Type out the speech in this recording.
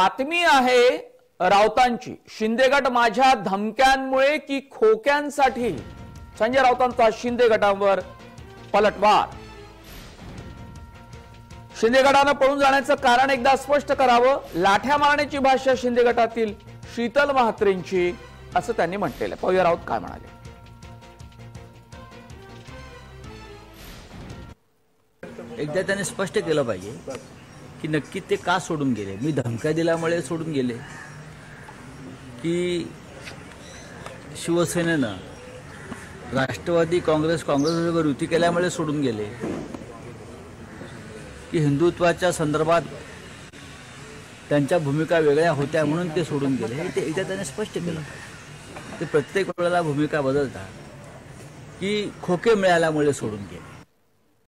बातमी आहे राऊतांची. शिंदे गट माझ्या धमक्यांमुळे की खोक्यांसाठी? संजय राऊतांचा शिंदे गटावर पलटवार. शिंदे गटानं पळून जाण्याचं कारण एकदा स्पष्ट करावं. लाठ्या मारण्याची भाषा शिंदे गटातील शीतल महात्रेंची असं त्यांनी म्हटलेलं. आहे. पाहूया राऊत काय म्हणाले. एकदा त्याने स्पष्ट केलं पाहिजे. की नक्की ते का सोडून गेले? मी धमक्या दिल्यामुळे सोडून गेले. की शिवसेनेनं राष्ट्रवादी काँग्रेस काँग्रेसबरोबर युती केल्यामुळे सोडून गेले. की हिंदुत्वाच्या संदर्भात त्यांच्या भूमिका वेगळ्या होत्या म्हणून ते सोडून गेले. हे ते एकदा त्याने स्पष्ट केलं. ते प्रत्येक वेळेला भूमिका बदलतात. की खोके मिळाल्यामुळे सोडून गेले.